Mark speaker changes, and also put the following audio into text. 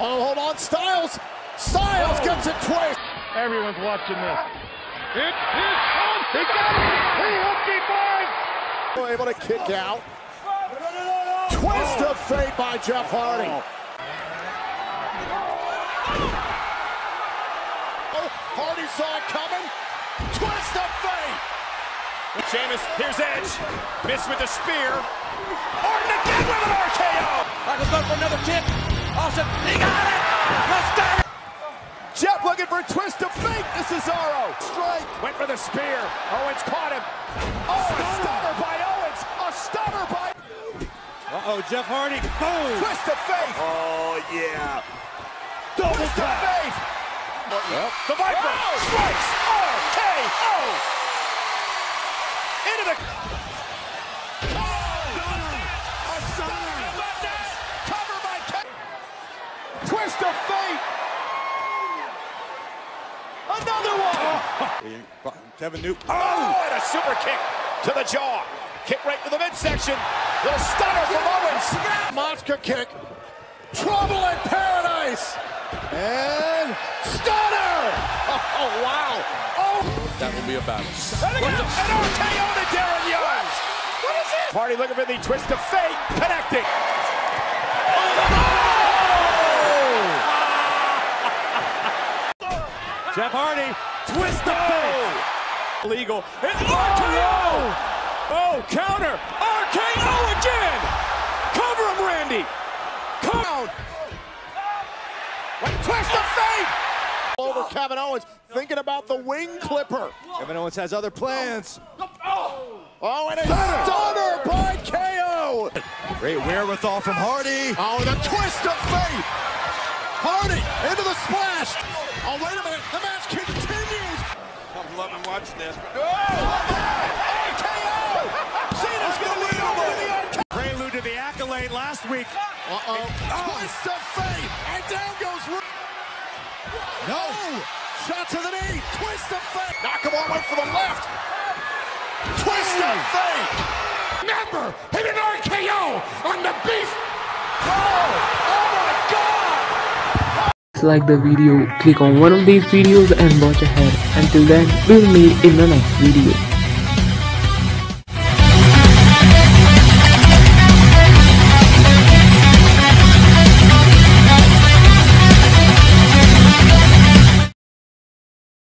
Speaker 1: Oh, hold on, Styles. Styles gets it twice.
Speaker 2: Everyone's watching this. It is on. He got it. He hooked it, boys.
Speaker 1: Able to kick out. Twist of fate by Jeff Hardy. Oh. oh, Hardy saw it coming. Twist of fate.
Speaker 3: Sheamus, here's Edge. Missed with the spear. Orton again with an RKO. Michaels going for another kick. Austin, he got it. The stunner.
Speaker 1: Jeff looking for a twist of fate to Cesaro. Strike.
Speaker 3: Went for the spear. Owens caught him.
Speaker 1: Oh, a stunner by Owens. A stunner by.
Speaker 2: Uh-oh, Jeff Hardy. Boom.
Speaker 1: Twist of fate.
Speaker 3: Oh, yeah.
Speaker 1: Double twist of fate.
Speaker 3: The Viper strikes RKO. Into the.
Speaker 1: Cover by Ke- Twist of fate. Another one.
Speaker 2: Kevin Newton.
Speaker 3: Oh, and a super kick to the jaw. Kick right to the midsection. Little stunner from Owens.
Speaker 1: Monster kick. Trouble in paradise. And stunner. Oh, wow. Oh,
Speaker 4: That will be a battle.
Speaker 3: And again, an RKO to Darren Young. What is it? Hardy looking for the twist of fate. Connecting.
Speaker 2: Jeff Hardy. Twist the fate.
Speaker 3: Legal. And RKO. Oh, counter. RKO again. Cover him, Randy. Come on.
Speaker 1: twist of fate. Over Kevin Owens, thinking about the wing clipper.
Speaker 2: Kevin Owens has other plans.
Speaker 1: Oh, and a stunner by KO.
Speaker 2: Great wherewithal from Hardy.
Speaker 1: Oh, the twist of fate. Hardy into the splash. Oh, wait a minute. The match continues.
Speaker 4: Watching this.
Speaker 1: RKO. Cena's going to lead over the RKO.
Speaker 2: Prelude to the accolade last week.
Speaker 1: Uh-oh. Twist of fate. And down goes No. Shot to the knee. Twist of fate. Knock Nakamura went for the left. Twist of fate.
Speaker 3: Remember, hit an RKO on the beast.
Speaker 1: Oh, oh my God.
Speaker 5: Like the video, click on one of these videos and watch ahead. Until then, we'll meet in the next video.